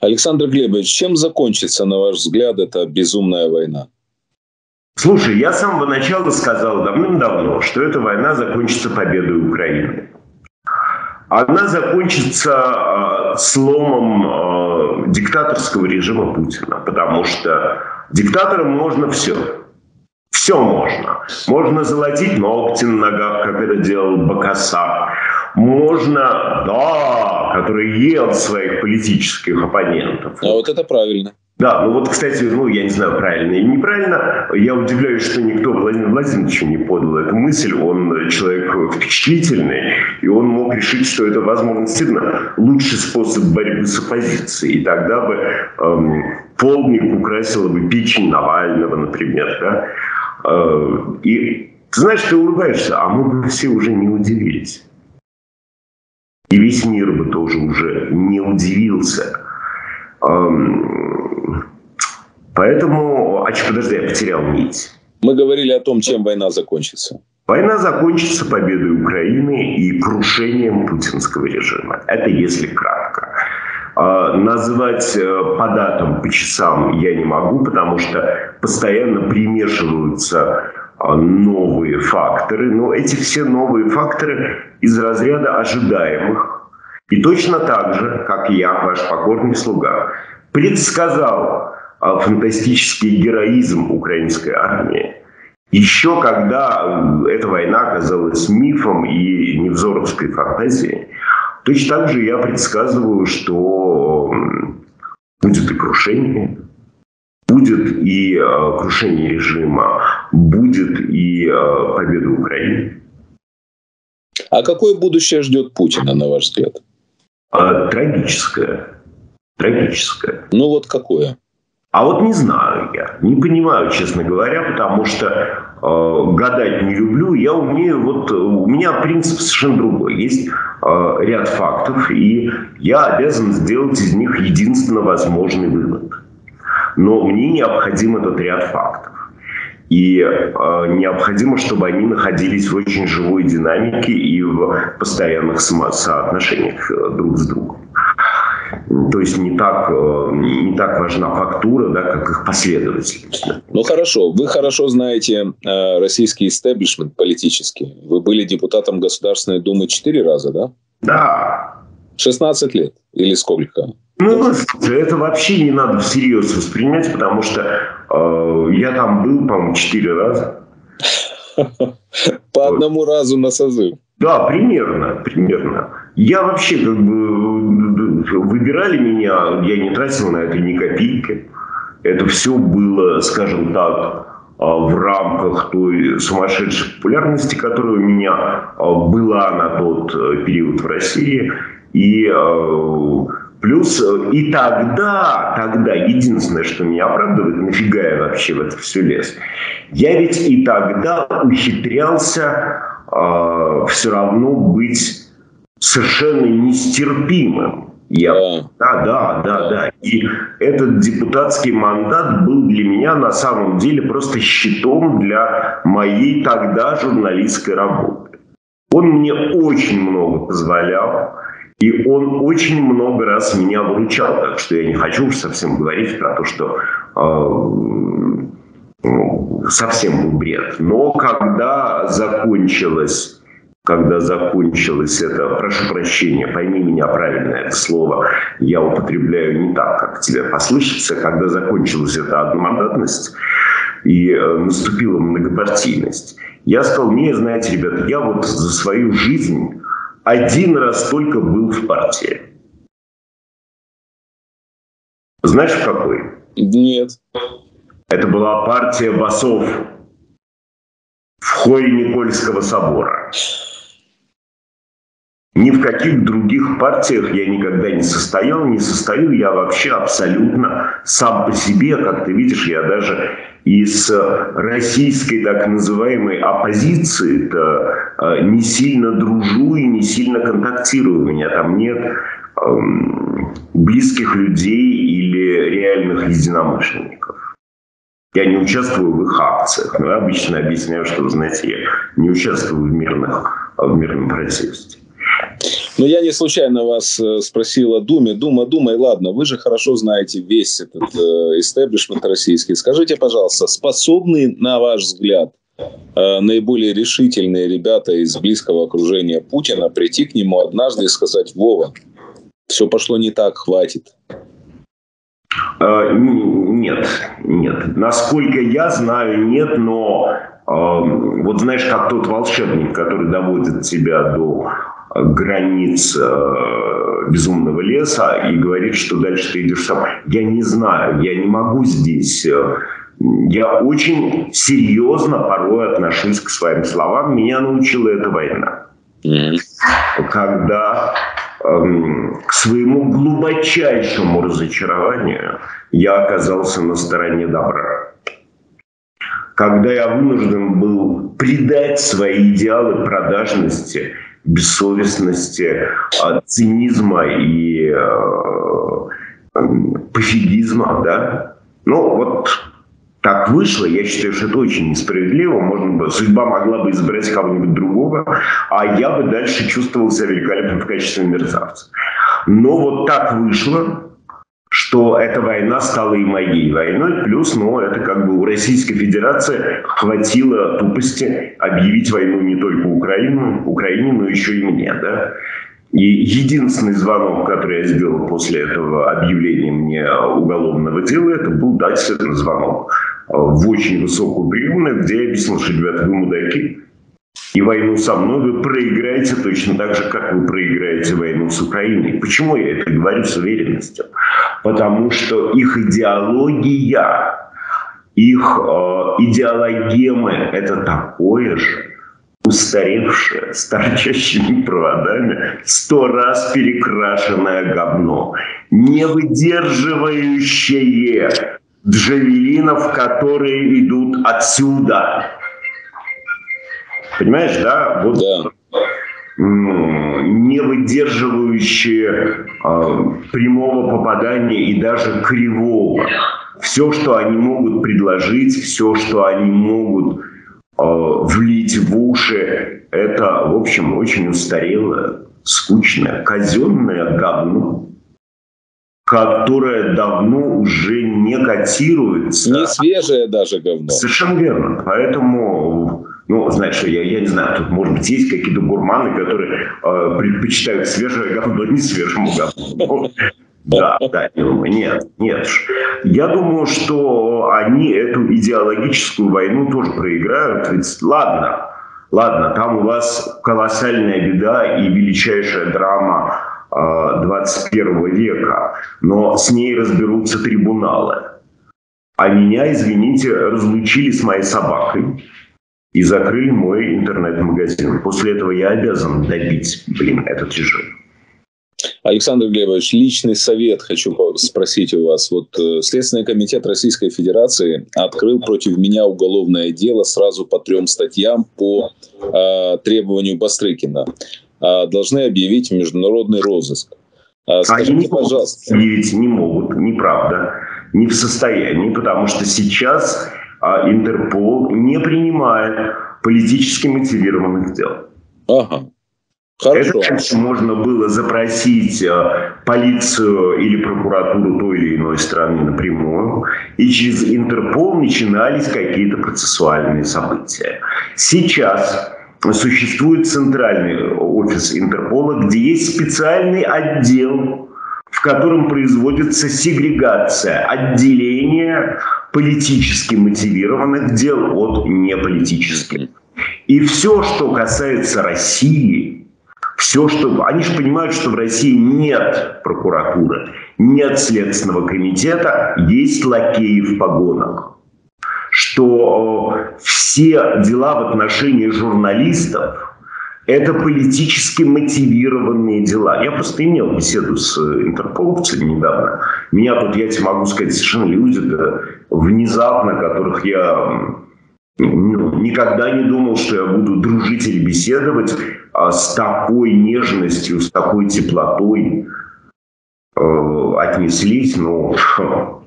Александр Глебович, чем закончится, на ваш взгляд, эта безумная война? Слушай, я с самого начала сказал давным-давно, что эта война закончится победой Украины. Она закончится э, сломом э, диктаторского режима Путина, потому что диктаторам можно все. Все можно. Можно золотить ногти на ногах, как это делал Бакаса можно, да, который ел своих политических оппонентов. А вот это правильно. Да, ну вот, кстати, ну, я не знаю, правильно или неправильно, я удивляюсь, что никто Владимиру Владимировичу не подал эту мысль. Он человек впечатлительный, и он мог решить, что это, возможно, действительно лучший способ борьбы с оппозицией. И тогда бы эм, полник украсила бы печень Навального, например. Да? Э, и ты знаешь, ты улыбаешься, а мы бы все уже не удивились. И весь мир бы тоже уже не удивился. Поэтому, а что, подожди, я потерял нить. Мы говорили о том, чем война закончится. Война закончится победой Украины и крушением путинского режима. Это если кратко. А, назвать э, по датам, по часам я не могу, потому что постоянно примешиваются а, новые факторы. Но эти все новые факторы из разряда ожидаемых. И точно так же, как я, ваш покорный слуга, предсказал а, фантастический героизм украинской армии. Еще когда эта война оказалась мифом и невзоровской фантазией, точно так же я предсказываю, что будет и крушение, будет и э, крушение режима, будет и э, победа Украины. А какое будущее ждет Путина, на ваш взгляд? А, трагическое. Трагическое. Ну вот какое? А вот не знаю я, не понимаю, честно говоря, потому что э, гадать не люблю. Я умею, вот у меня принцип совершенно другой. Есть э, ряд фактов, и я обязан сделать из них единственно возможный вывод. Но мне необходим этот ряд фактов. И э, необходимо, чтобы они находились в очень живой динамике и в постоянных соотношениях э, друг с другом. То есть не так, э, не так важна фактура, да, как их последовательность. Ну хорошо, вы хорошо знаете э, российский истеблишмент политический. Вы были депутатом Государственной Думы четыре раза, да? Да. 16 лет или сколько? Ну, это вообще не надо всерьез воспринимать, потому что э, я там был, по-моему, четыре раза. По одному разу на созыв. Да, примерно, примерно. Я вообще как бы выбирали меня, я не тратил на это ни копейки. Это все было, скажем так, а, в рамках той сумасшедшей популярности, которая у меня а, была на тот э, период в России. И а, плюс и тогда, тогда единственное, что меня оправдывает, нафига я вообще в это все лез. Я ведь и тогда ухитрялся э, все равно быть совершенно нестерпимым. Я, да, да, да, да. И этот депутатский мандат был для меня на самом деле просто щитом для моей тогда журналистской работы. Он мне очень много позволял, и он очень много раз меня выручал. Так что я не хочу уж совсем говорить про то, что э, совсем был бред. Но когда закончилась когда закончилось это, прошу прощения, пойми меня правильно это слово, я употребляю не так, как тебе послышится, когда закончилась эта одномандатность и э, наступила многопартийность, я сказал, не, знаете, ребята, я вот за свою жизнь один раз только был в партии. Знаешь, в какой? Нет. Это была партия басов в хоре Никольского собора. Ни в каких других партиях я никогда не состоял, не состою. Я вообще абсолютно сам по себе, как ты видишь, я даже из российской так называемой оппозиции э, не сильно дружу и не сильно контактирую. У меня там нет эм, близких людей или реальных единомышленников. Я не участвую в их акциях. Но я обычно объясняю, что, знаете, я не участвую в, мирных, в мирном протесте. Но я не случайно вас э, спросил о Думе. Дума, думай, ладно, вы же хорошо знаете весь этот э, истеблишмент российский. Скажите, пожалуйста, способны, на ваш взгляд, э, наиболее решительные ребята из близкого окружения Путина прийти к нему однажды и сказать, Вова, все пошло не так, хватит? Нет, нет. Насколько я знаю, нет, но вот знаешь, как тот волшебник, который доводит тебя до границ э, безумного леса и говорит, что дальше ты идешь сам. Я не знаю, я не могу здесь. Э, я очень серьезно порой отношусь к своим словам. Меня научила эта война. Когда эм, к своему глубочайшему разочарованию я оказался на стороне добра. Когда я вынужден был предать свои идеалы продажности – бессовестности, цинизма и э, пофигизма, да. Ну, вот так вышло. Я считаю, что это очень несправедливо. Можно бы, судьба могла бы избрать кого-нибудь другого, а я бы дальше чувствовал себя великолепно в качестве мерзавца. Но вот так вышло, что эта война стала и моей войной, плюс, ну, это как бы у Российской Федерации хватило тупости объявить войну не только Украину, Украине, но еще и мне, да. И единственный звонок, который я сделал после этого объявления мне уголовного дела, это был дать звонок в очень высокую приемную, где я объяснил, что, ребята, вы мудаки, и войну со мной вы проиграете точно так же, как вы проиграете войну с Украиной. Почему я это говорю с уверенностью? Потому что их идеология, их э, идеологемы – это такое же устаревшее, с торчащими проводами, сто раз перекрашенное говно, не выдерживающее джавелинов, которые идут отсюда. Понимаешь, да? Вот да. не выдерживающие э, прямого попадания и даже кривого. Все, что они могут предложить, все, что они могут э, влить в уши, это, в общем, очень устарелое, скучное, казенное говно, которое давно уже не котируется. Не свежее даже говно. Совершенно верно. Поэтому ну, знаешь, я, я не знаю, тут, может быть, есть какие-то гурманы, которые э, предпочитают свежее говно не свежему говну. Да, да, нет, нет. Я думаю, что они эту идеологическую войну тоже проиграют. Ведь ладно, ладно, там у вас колоссальная беда и величайшая драма 21 э, века, но с ней разберутся трибуналы. А меня, извините, разлучили с моей собакой и закрыли мой интернет-магазин. После этого я обязан добить, блин, этот режим. Александр Глебович, личный совет хочу спросить у вас. Вот э, Следственный комитет Российской Федерации открыл против меня уголовное дело сразу по трем статьям по э, требованию Бастрыкина. Э, должны объявить международный розыск. Э, скажите, Они не пожалуйста. Объявить не могут, неправда, не в состоянии, потому что сейчас Интерпол не принимает политически мотивированных дел. Ага. Хорошо. Это раньше можно было запросить э, полицию или прокуратуру той или иной страны напрямую, и через Интерпол начинались какие-то процессуальные события. Сейчас существует центральный офис Интерпола, где есть специальный отдел, в котором производится сегрегация, отделение политически мотивированных дел от неполитических. И все, что касается России, все, что... Они же понимают, что в России нет прокуратуры, нет Следственного комитета, есть лакеи в погонах. Что все дела в отношении журналистов это политически мотивированные дела. Я просто имел беседу с интерполовцами недавно. Меня тут, я тебе могу сказать, совершенно люди, да, внезапно, которых я ну, никогда не думал, что я буду дружить или беседовать а с такой нежностью, с такой теплотой э, отнеслись. Ну,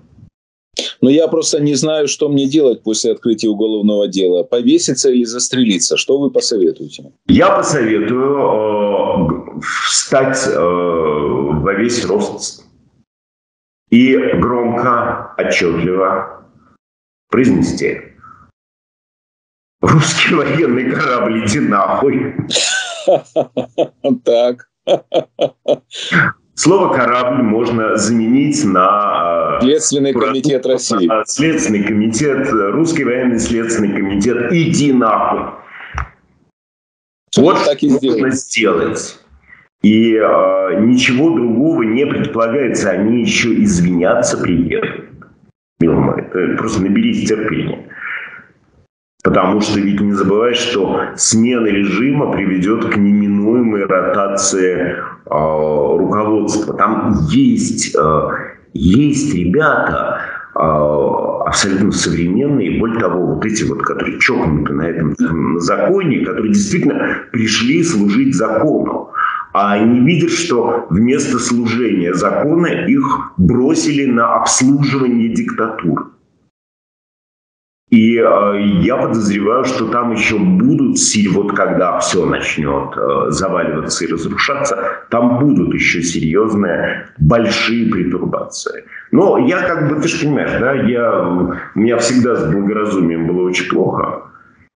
но я просто не знаю, что мне делать после открытия уголовного дела. Повеситься или застрелиться? Что вы посоветуете? Я посоветую э, встать э, во весь рост и громко, отчетливо произнести. Русский военный корабль, иди нахуй. Так. Слово «корабль» можно заменить на... Э, Следственный комитет России. Следственный комитет, Русский военный следственный комитет. Иди нахуй. Вот так и нужно сделать. И э, ничего другого не предполагается. Они еще извиняться приедут. Милый просто наберись терпения. Потому что ведь не забывай, что смена режима приведет к неминуемой ротации э, руководства. Там есть, э, есть ребята э, абсолютно современные, более того, вот эти вот, которые чокнуты на этом законе, которые действительно пришли служить закону. А они видят, что вместо служения закона их бросили на обслуживание диктатуры. И э, я подозреваю, что там еще будут, вот когда все начнет э, заваливаться и разрушаться, там будут еще серьезные, большие притурбации. Но я как бы, ты же понимаешь, да, я, у меня всегда с благоразумием было очень плохо.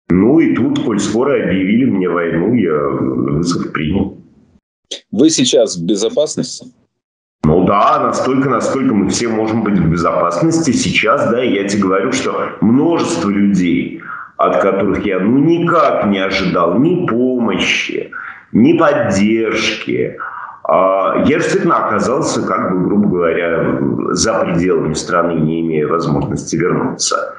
Ну и тут, коль скоро объявили мне войну, я вызов принял. Вы сейчас в безопасности? Да, настолько, насколько мы все можем быть в безопасности. Сейчас, да, я тебе говорю, что множество людей, от которых я ну никак не ожидал ни помощи, ни поддержки, а, я действительно оказался, как бы, грубо говоря, за пределами страны, не имея возможности вернуться.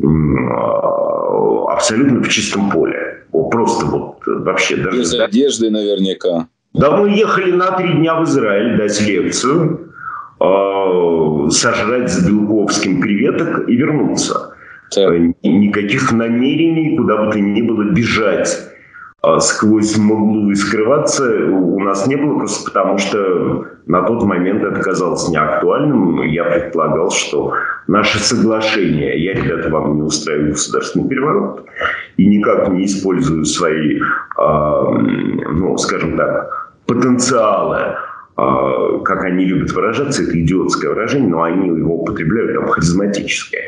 А, абсолютно в чистом поле. Просто вот вообще даже... Без одежды наверняка. Да мы ехали на три дня в Израиль дать лекцию, э, сожрать с Белковским креветок и вернуться. Так. Э, никаких намерений, куда бы то ни было, бежать а сквозь мглу и скрываться у нас не было, просто потому что на тот момент это казалось неактуальным. Я предполагал, что наше соглашение, я, ребята, вам не устраиваю государственный переворот и никак не использую свои, э, ну, скажем так, потенциалы, э, как они любят выражаться, это идиотское выражение, но они его употребляют там харизматическое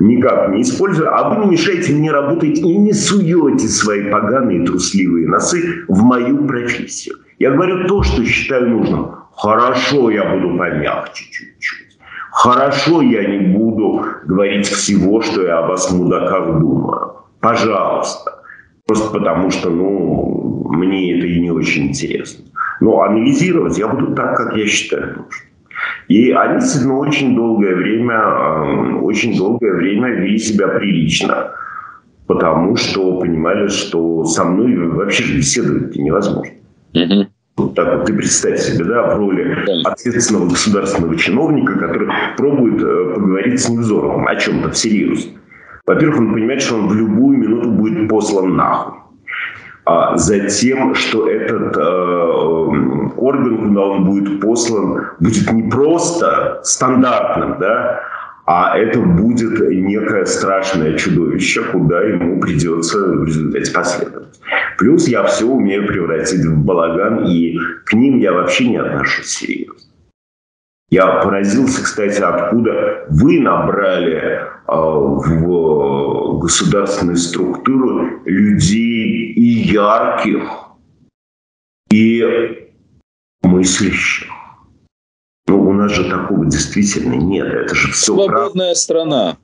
никак не использую, а вы не мешаете мне работать и не суете свои поганые трусливые носы в мою профессию. Я говорю то, что считаю нужным. Хорошо, я буду помягче чуть-чуть. Хорошо, я не буду говорить всего, что я о вас, мудаках, думаю. Пожалуйста. Просто потому что, ну, мне это и не очень интересно. Но анализировать я буду так, как я считаю нужным. И они действительно очень долгое время, эм, очень долгое время вели себя прилично, потому что понимали, что со мной вообще беседовать невозможно. Вот так вот ты представь себе, да, в роли ответственного государственного чиновника, который пробует э, поговорить с Невзоровым о чем-то всерьез. Во-первых, он понимает, что он в любую минуту будет послан нахуй а затем, что этот э, орган, куда он будет послан, будет не просто стандартным, да, а это будет некое страшное чудовище, куда ему придется в результате последовать. Плюс я все умею превратить в балаган, и к ним я вообще не отношусь серьезно. Я поразился, кстати, откуда вы набрали а, в государственные структуры людей и ярких, и мыслящих. Ну, у нас же такого действительно нет. Это же все Свободная правда. страна.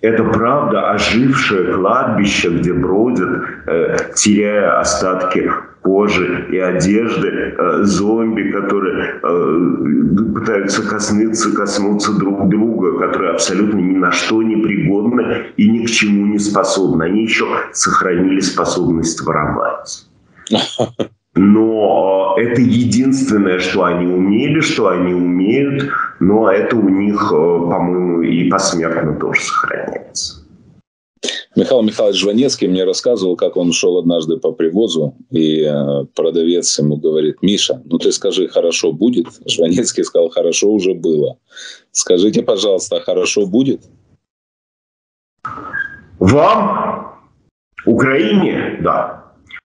Это правда ожившее кладбище, где бродят, э, теряя остатки кожи и одежды, э, зомби, которые э, пытаются коснуться, коснуться друг друга, которые абсолютно ни на что не пригодны и ни к чему не способны. Они еще сохранили способность воровать. Но э, это единственное, что они умели, что они умеют, но это у них, по-моему, и посмертно тоже сохраняется. Михаил Михайлович Жванецкий мне рассказывал, как он шел однажды по привозу, и э, продавец ему говорит, Миша, ну ты скажи, хорошо будет? Жванецкий сказал, хорошо уже было. Скажите, пожалуйста, хорошо будет? Вам, Украине, да.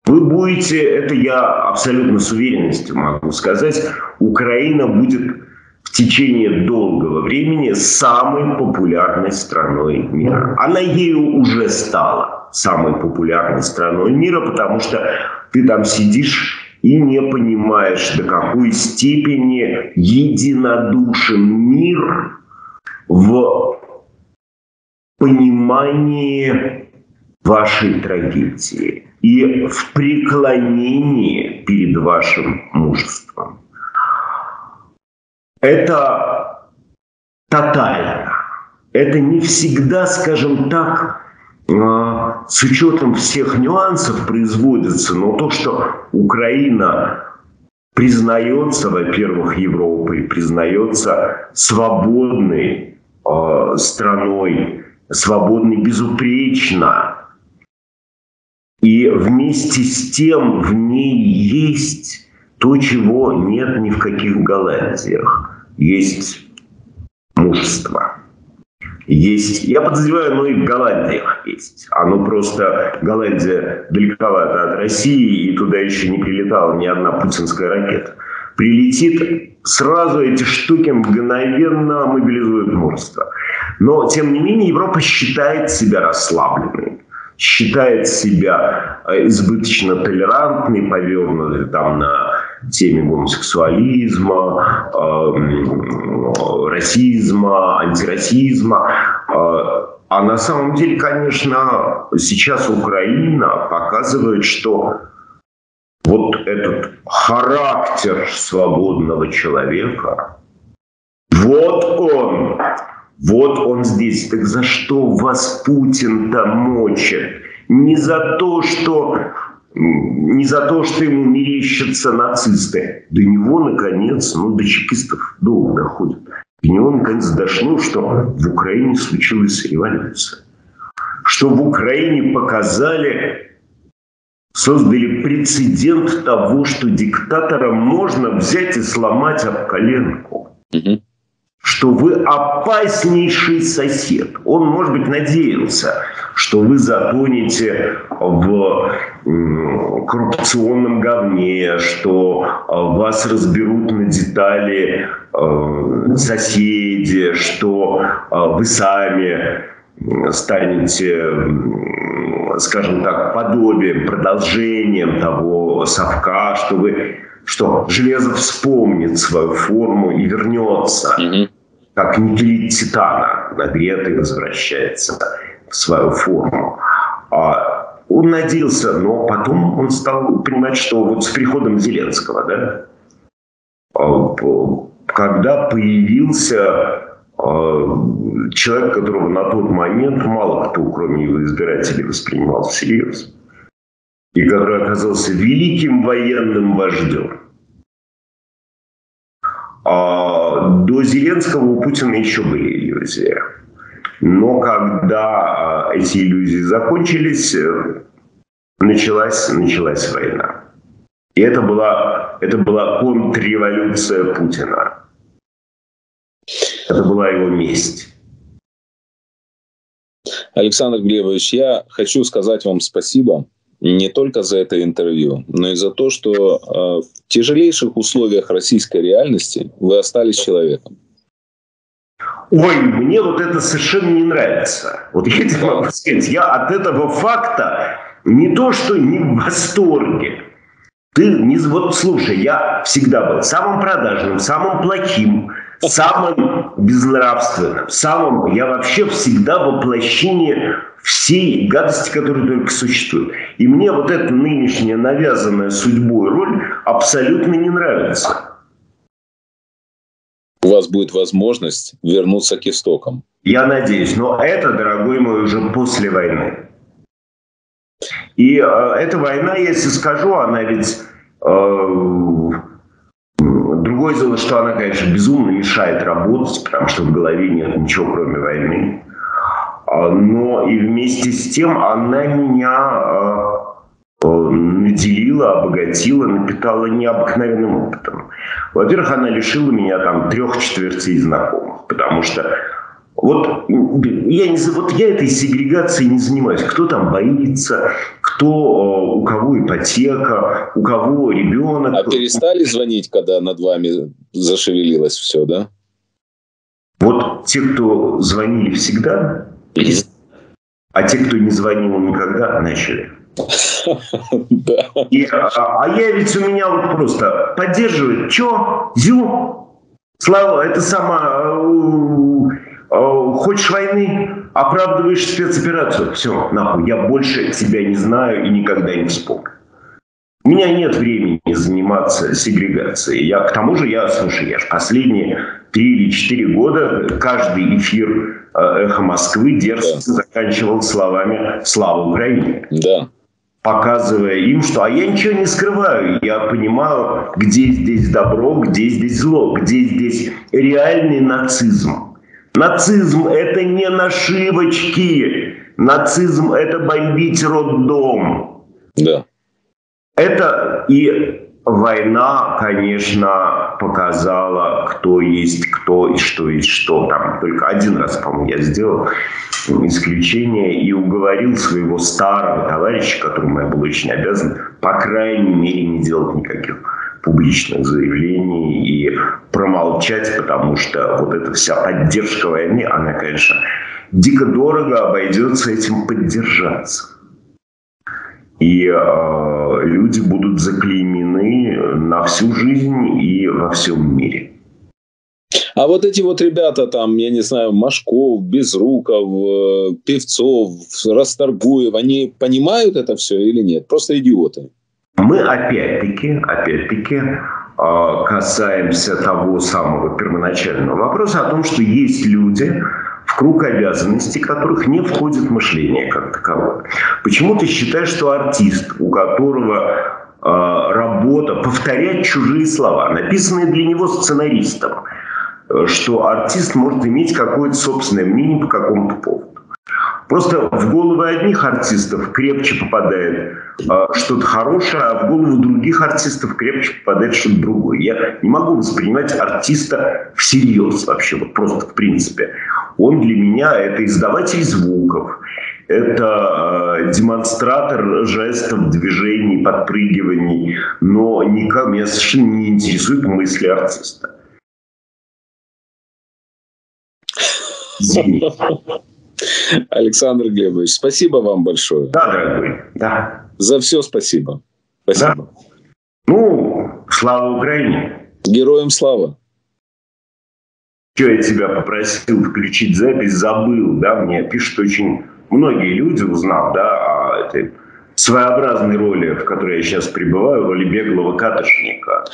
Вы будете, это я абсолютно с уверенностью могу сказать, Украина будет в течение долгого времени самой популярной страной мира. Она ею уже стала самой популярной страной мира, потому что ты там сидишь и не понимаешь, до какой степени единодушен мир в понимании вашей трагедии и в преклонении перед вашим мужеством. Это тотально. Это не всегда, скажем так, а, с учетом всех нюансов производится, но то, что Украина признается, во-первых, Европой, признается свободной э, страной, свободной безупречно. И вместе с тем в ней есть то, чего нет ни в каких Голландиях. Есть мужество. есть, я подозреваю, но и в Голландиях есть. Оно просто, Голландия далековато от России, и туда еще не прилетала ни одна путинская ракета. Прилетит, сразу эти штуки мгновенно мобилизуют мужество. Но, тем не менее, Европа считает себя расслабленной считает себя э, избыточно толерантной, повернутой там на теме гомосексуализма, э, расизма, антирасизма. Э, а на самом деле, конечно, сейчас Украина показывает, что вот этот характер свободного человека, вот он, вот он здесь. Так за что вас Путин-то мочит? Не за то, что не за то, что ему мерещатся нацисты. До него, наконец, ну, до чекистов долго доходит. До него, наконец, дошло, что в Украине случилась революция. Что в Украине показали, создали прецедент того, что диктатора можно взять и сломать об коленку. Угу что вы опаснейший сосед. Он, может быть, надеялся, что вы затонете в коррупционном говне, что э, вас разберут на детали э, соседи, что э, вы сами станете, скажем так, подобием, продолжением того совка, что вы что железо вспомнит свою форму и вернется. Mm-hmm как никелит титана, нагретый возвращается в свою форму. А он надеялся, но потом он стал понимать, что вот с приходом Зеленского, да, а, когда появился а, человек, которого на тот момент мало кто, кроме его избирателей, воспринимал всерьез, и который оказался великим военным вождем. А до Зеленского у Путина еще были иллюзии. Но когда а, эти иллюзии закончились, э, началась, началась война. И это была, это была контрреволюция Путина. Это была его месть. Александр Глебович, я хочу сказать вам спасибо не только за это интервью, но и за то, что э, в тяжелейших условиях российской реальности вы остались человеком. Ой, мне вот это совершенно не нравится. Вот я тебе могу сказать, я от этого факта не то, что не в восторге. Ты не... Вот слушай, я всегда был самым продажным, самым плохим, самым безнравственным, самым... Я вообще всегда воплощение всей гадости, которые только существуют. И мне вот эта нынешняя навязанная судьбой роль абсолютно не нравится. У вас будет возможность вернуться к истокам. Я надеюсь, но это, дорогой мой, уже после войны. И э, эта война, если скажу, она ведь... Э, другое дело, что она, конечно, безумно мешает работать, потому что в голове нет ничего, кроме войны. А, но и вместе с тем она меня а, а, наделила, обогатила, напитала необыкновенным опытом. Во-первых, она лишила меня там трех четвертей знакомых, потому что вот я, не, вот я этой сегрегацией не занимаюсь. Кто там боится, кто, у кого ипотека, у кого ребенок. А перестали звонить, когда над вами зашевелилось все, да? Вот те, кто звонили всегда, а те, кто не звонил никогда, начали. И, а, а я ведь у меня вот просто поддерживает. Чё? Зю? Слава, это сама... Э, хочешь войны? Оправдываешь спецоперацию? Все, нахуй. Я больше тебя не знаю и никогда не вспомню. У меня нет времени заниматься сегрегацией. Я, к тому же, я, слушай, я же последние три или четыре года каждый эфир э, «Эхо Москвы» дерзко да. заканчивал словами «Слава Украине». Да. Показывая им, что «а я ничего не скрываю, я понимаю, где здесь добро, где здесь зло, где здесь реальный нацизм». Нацизм – это не нашивочки, нацизм – это бомбить роддом. Да. Это и война, конечно, показала, кто есть кто и что есть что. Там только один раз, по-моему, я сделал исключение и уговорил своего старого товарища, которому я был очень обязан, по крайней мере, не делать никаких публичных заявлений и промолчать, потому что вот эта вся поддержка войны, она, конечно, дико дорого обойдется этим поддержаться. И э, люди будут заклеймены на всю жизнь и во всем мире. А вот эти вот ребята там, я не знаю, Машков, Безруков, э, Певцов, Расторгуев, они понимают это все или нет? Просто идиоты. Мы опять-таки, опять-таки э, касаемся того самого первоначального вопроса о том, что есть люди, в круг обязанностей которых не входит мышление как таковое. Почему ты считаешь, что артист, у которого э, работа повторять чужие слова, написанные для него сценаристом, э, что артист может иметь какое-то собственное мнение по какому-то поводу. Просто в головы одних артистов крепче попадает э, что-то хорошее, а в голову других артистов крепче попадает что-то другое. Я не могу воспринимать артиста всерьез вообще, вот просто в принципе. Он для меня это издаватель звуков, это э, демонстратор жестов, движений, подпрыгиваний, но никак меня совершенно не интересуют мысли артиста. Извините. Александр Глебович, спасибо вам большое. Да, дорогой, да. За все спасибо. Спасибо. Да. Ну, слава Украине. Героям слава. Что я тебя попросил включить запись, забыл, да, мне пишут очень многие люди, узнав, да, о этой своеобразной роли, в которой я сейчас пребываю, роли беглого каторжника.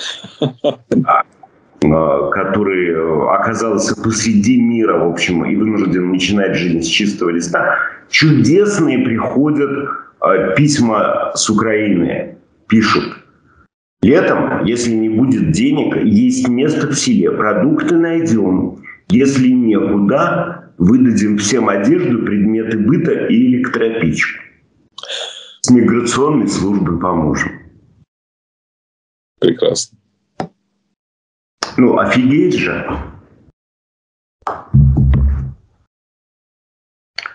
Э, который э, оказался посреди мира, в общем, и вынужден начинать жизнь с чистого листа, чудесные приходят э, письма с Украины, пишут. Летом, если не будет денег, есть место в селе, продукты найдем. Если некуда, выдадим всем одежду, предметы быта и электропечку. С миграционной службой поможем. Прекрасно. Ну, офигеть же.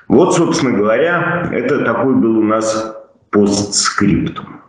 Вот, собственно говоря, это такой был у нас постскриптум.